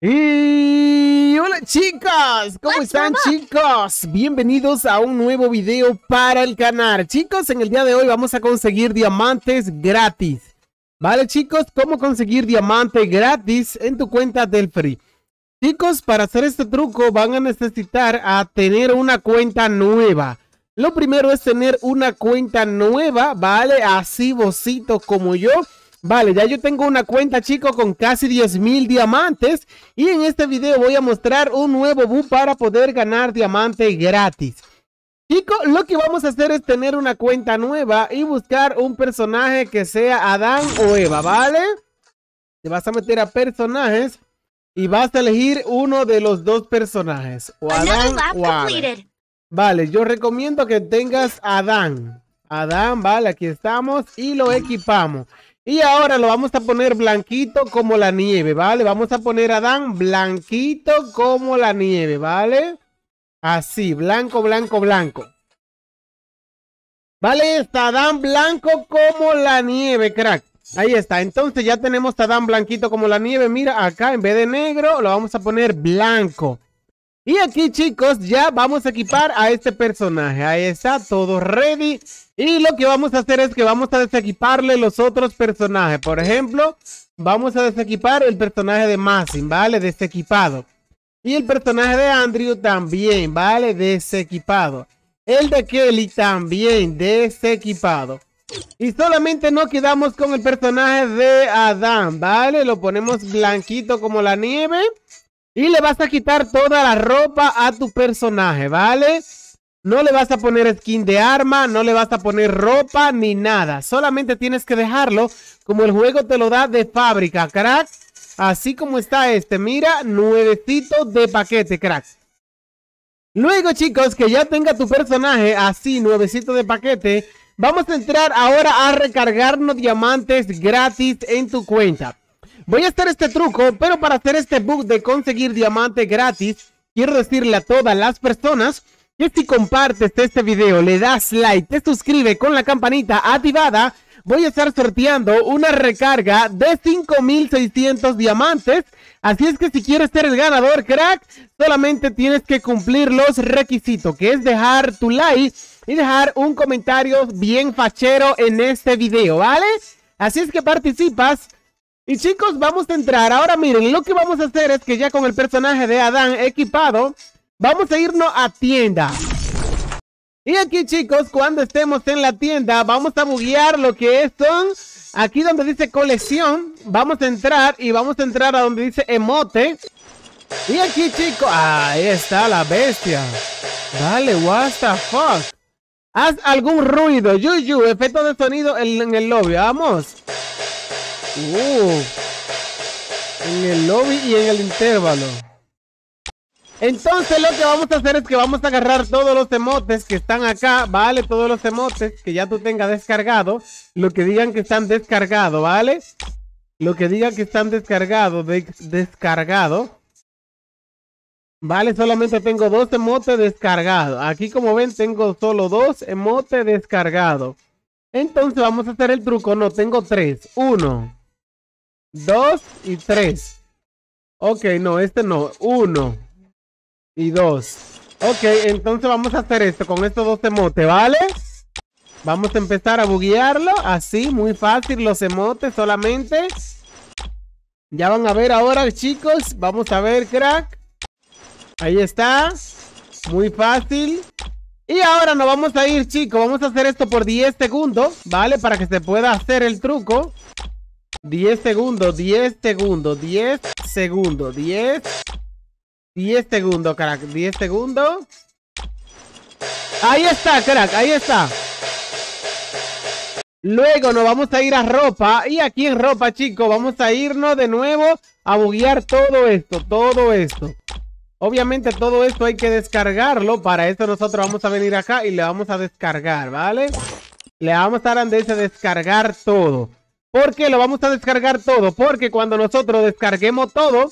Y hola chicos, ¿cómo están chicos? Bienvenidos a un nuevo video para el canal. Chicos, en el día de hoy vamos a conseguir diamantes gratis. Vale chicos, ¿cómo conseguir diamante gratis en tu cuenta del Free? Chicos, para hacer este truco van a necesitar a tener una cuenta nueva. Lo primero es tener una cuenta nueva, ¿vale? Así vosito como yo. Vale, ya yo tengo una cuenta, chicos, con casi 10 mil diamantes. Y en este video voy a mostrar un nuevo boom para poder ganar diamante gratis. Chicos, lo que vamos a hacer es tener una cuenta nueva y buscar un personaje que sea Adán o Eva, ¿vale? Te vas a meter a personajes y vas a elegir uno de los dos personajes. O Adán o Vale, yo recomiendo que tengas Adán. Adán, vale, aquí estamos y lo equipamos. Y ahora lo vamos a poner blanquito como la nieve, ¿vale? Vamos a poner a Adán blanquito como la nieve, ¿vale? Así, blanco, blanco, blanco. Vale, está Adán blanco como la nieve, crack. Ahí está, entonces ya tenemos a Adán blanquito como la nieve. Mira, acá en vez de negro lo vamos a poner blanco. Y aquí, chicos, ya vamos a equipar a este personaje. Ahí está, todo ready. Y lo que vamos a hacer es que vamos a desequiparle los otros personajes. Por ejemplo, vamos a desequipar el personaje de Massin, ¿vale? Desequipado. Y el personaje de Andrew también, ¿vale? Desequipado. El de Kelly también desequipado. Y solamente nos quedamos con el personaje de Adam, ¿vale? Lo ponemos blanquito como la nieve. Y le vas a quitar toda la ropa a tu personaje, ¿vale? No le vas a poner skin de arma, no le vas a poner ropa ni nada. Solamente tienes que dejarlo como el juego te lo da de fábrica, crack. Así como está este, mira, nuevecito de paquete, crack. Luego, chicos, que ya tenga tu personaje así, nuevecito de paquete, vamos a entrar ahora a recargarnos diamantes gratis en tu cuenta. Voy a hacer este truco, pero para hacer este bug de conseguir diamante gratis, quiero decirle a todas las personas que si compartes este video, le das like, te suscribes con la campanita activada, voy a estar sorteando una recarga de 5600 diamantes. Así es que si quieres ser el ganador, crack, solamente tienes que cumplir los requisitos, que es dejar tu like y dejar un comentario bien fachero en este video, ¿vale? Así es que participas y chicos, vamos a entrar. Ahora miren, lo que vamos a hacer es que ya con el personaje de Adán equipado, vamos a irnos a tienda. Y aquí chicos, cuando estemos en la tienda, vamos a buguear lo que es son... Aquí donde dice colección, vamos a entrar y vamos a entrar a donde dice emote. Y aquí chicos, ahí está la bestia. Dale, what the fuck. Haz algún ruido, yuyu, efecto de sonido en, en el lobby, vamos. Uh, en el lobby y en el intervalo. Entonces lo que vamos a hacer es que vamos a agarrar todos los emotes que están acá, ¿vale? Todos los emotes que ya tú tengas descargado. Lo que digan que están descargados, ¿vale? Lo que digan que están descargados, de descargado. Vale, solamente tengo dos emotes descargados. Aquí como ven tengo solo dos emotes descargados. Entonces vamos a hacer el truco. No, tengo tres. Uno. 2 y 3. Ok, no, este no. 1 y 2. Ok, entonces vamos a hacer esto con estos dos emotes, ¿vale? Vamos a empezar a buguearlo. Así, muy fácil, los emotes solamente. Ya van a ver ahora, chicos. Vamos a ver, crack. Ahí está. Muy fácil. Y ahora nos vamos a ir, chicos. Vamos a hacer esto por 10 segundos, ¿vale? Para que se pueda hacer el truco. 10 segundos, 10 segundos, 10 segundos, 10 10 segundos, crack, 10 segundos. Ahí está, crack, ahí está. Luego nos vamos a ir a ropa Y aquí en ropa, chicos, vamos a irnos de nuevo A buguear todo esto, todo esto. Obviamente todo esto hay que descargarlo Para eso nosotros vamos a venir acá y le vamos a descargar, ¿vale? Le vamos a dar a descargar todo ¿Por qué lo vamos a descargar todo? Porque cuando nosotros descarguemos todo,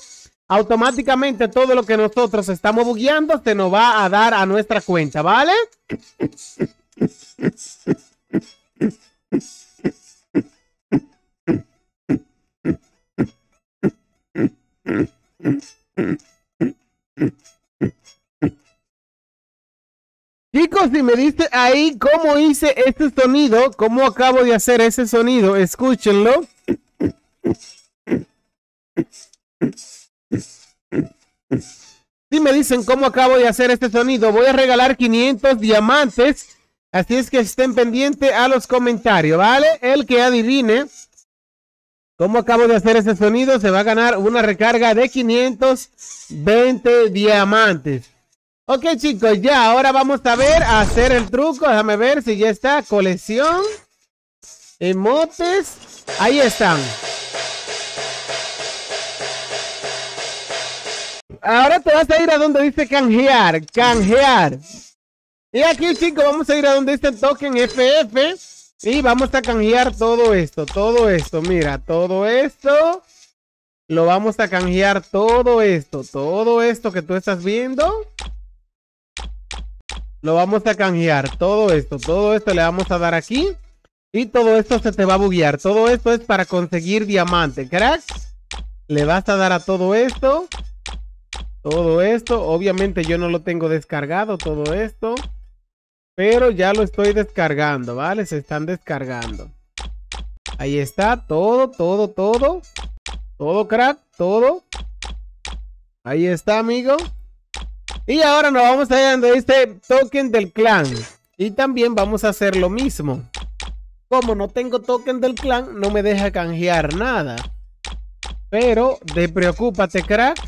automáticamente todo lo que nosotros estamos bugueando se nos va a dar a nuestra cuenta, ¿vale? si me dice ahí cómo hice este sonido, cómo acabo de hacer ese sonido, escúchenlo. Si me dicen cómo acabo de hacer este sonido, voy a regalar 500 diamantes. Así es que estén pendientes a los comentarios, ¿vale? El que adivine cómo acabo de hacer ese sonido se va a ganar una recarga de 520 diamantes. Ok chicos, ya ahora vamos a ver, a hacer el truco. Déjame ver si ya está. Colección. Emotes. Ahí están. Ahora te vas a ir a donde dice canjear. Canjear. Y aquí chicos vamos a ir a donde dice token FF. Y vamos a canjear todo esto. Todo esto. Mira, todo esto. Lo vamos a canjear todo esto. Todo esto que tú estás viendo. Lo vamos a canjear. Todo esto. Todo esto le vamos a dar aquí. Y todo esto se te va a buguear. Todo esto es para conseguir diamante. Crack. Le vas a dar a todo esto. Todo esto. Obviamente yo no lo tengo descargado. Todo esto. Pero ya lo estoy descargando. ¿Vale? Se están descargando. Ahí está. Todo, todo, todo. Todo, crack. Todo. Ahí está, amigo. Y ahora nos vamos a ir donde este token del clan. Y también vamos a hacer lo mismo. Como no tengo token del clan, no me deja canjear nada. Pero, de preocúpate, crack.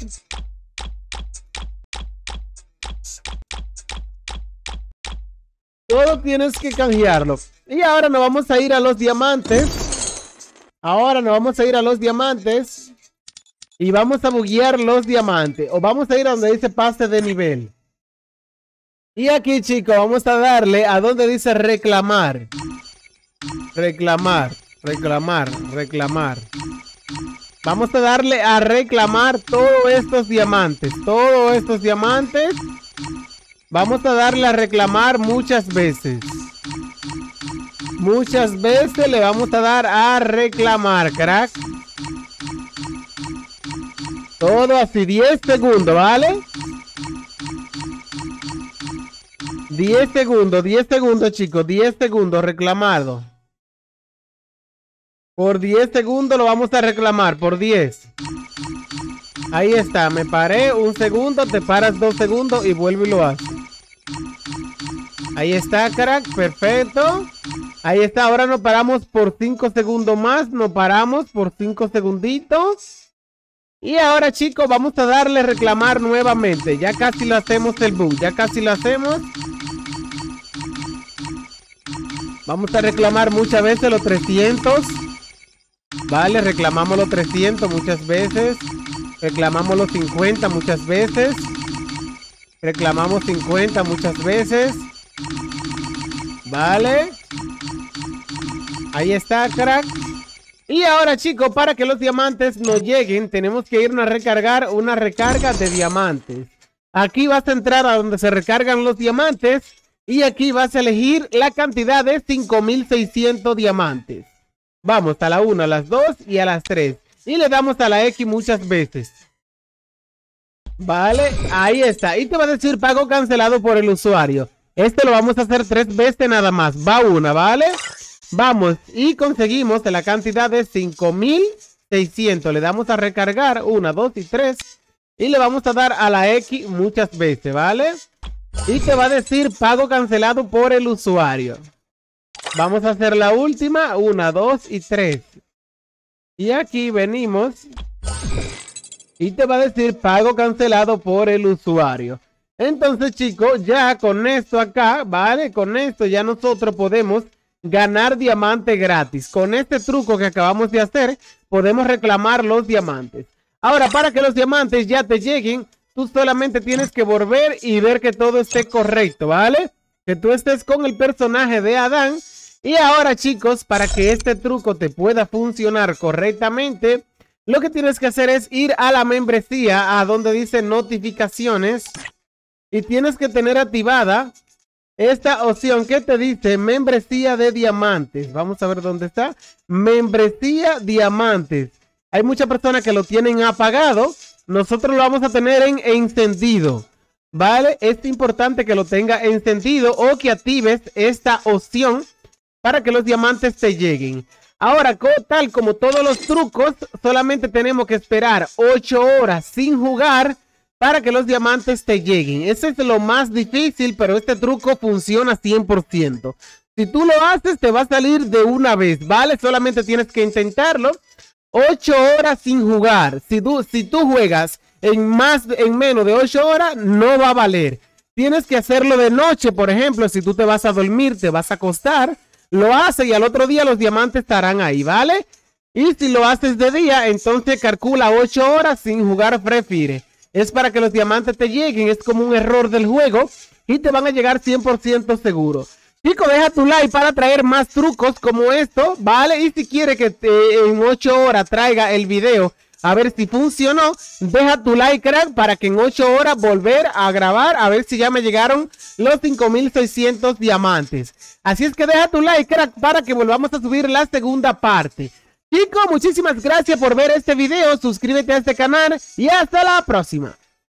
Todo tienes que canjearlo. Y ahora nos vamos a ir a los diamantes. Ahora nos vamos a ir a los diamantes. Y vamos a buguear los diamantes. O vamos a ir a donde dice pase de nivel. Y aquí, chicos, vamos a darle a donde dice reclamar. Reclamar, reclamar, reclamar. Vamos a darle a reclamar todos estos diamantes. Todos estos diamantes. Vamos a darle a reclamar muchas veces. Muchas veces le vamos a dar a reclamar, crack. Todo así, 10 segundos, ¿vale? 10 segundos, 10 segundos, chicos, 10 segundos reclamado. Por 10 segundos lo vamos a reclamar, por 10. Ahí está, me paré un segundo, te paras dos segundos y vuelvo y lo haces. Ahí está, crack, perfecto. Ahí está, ahora nos paramos por 5 segundos más, nos paramos por 5 segunditos. Y ahora chicos, vamos a darle reclamar nuevamente. Ya casi lo hacemos el boom. Ya casi lo hacemos. Vamos a reclamar muchas veces los 300. Vale, reclamamos los 300 muchas veces. Reclamamos los 50 muchas veces. Reclamamos 50 muchas veces. Vale. Ahí está, crack. Y ahora chicos, para que los diamantes nos lleguen, tenemos que irnos a recargar una recarga de diamantes. Aquí vas a entrar a donde se recargan los diamantes y aquí vas a elegir la cantidad de 5600 diamantes. Vamos a la 1, a las 2 y a las 3. Y le damos a la X muchas veces. Vale, ahí está. Y te va a decir pago cancelado por el usuario. Este lo vamos a hacer tres veces nada más. Va una, ¿vale? Vamos y conseguimos la cantidad de 5600. Le damos a recargar 1, 2 y 3. Y le vamos a dar a la X muchas veces, ¿vale? Y te va a decir pago cancelado por el usuario. Vamos a hacer la última. 1, 2 y 3. Y aquí venimos. Y te va a decir pago cancelado por el usuario. Entonces chicos, ya con esto acá, ¿vale? Con esto ya nosotros podemos ganar diamante gratis. Con este truco que acabamos de hacer, podemos reclamar los diamantes. Ahora, para que los diamantes ya te lleguen, tú solamente tienes que volver y ver que todo esté correcto, ¿vale? Que tú estés con el personaje de Adán. Y ahora, chicos, para que este truco te pueda funcionar correctamente, lo que tienes que hacer es ir a la membresía, a donde dice notificaciones. Y tienes que tener activada esta opción que te dice membresía de diamantes. Vamos a ver dónde está. Membresía diamantes. Hay muchas personas que lo tienen apagado. nosotros lo vamos a tener en encendido. ¿Vale? Es importante que lo tenga encendido o que actives esta opción para que los diamantes te lleguen. Ahora, tal como todos los trucos, solamente tenemos que esperar 8 horas sin jugar para que los diamantes te lleguen. Ese es lo más difícil, pero este truco funciona 100%. Si tú lo haces, te va a salir de una vez, ¿vale? Solamente tienes que intentarlo. 8 horas sin jugar. Si tú, si tú juegas en más, en menos de 8 horas, no va a valer. Tienes que hacerlo de noche, por ejemplo, si tú te vas a dormir, te vas a acostar, lo haces y al otro día los diamantes estarán ahí, ¿vale? Y si lo haces de día, entonces calcula 8 horas sin jugar Free. Es para que los diamantes te lleguen, es como un error del juego y te van a llegar 100% seguro. Chico, deja tu like para traer más trucos como esto, ¿vale? Y si quiere que en 8 horas traiga el video a ver si funcionó. Deja tu like, crack, para que en 8 horas volver a grabar. A ver si ya me llegaron los 5600 diamantes. Así es que deja tu like, crack, para que volvamos a subir la segunda parte. Chicos, muchísimas gracias por ver este video. Suscríbete a este canal y hasta la próxima.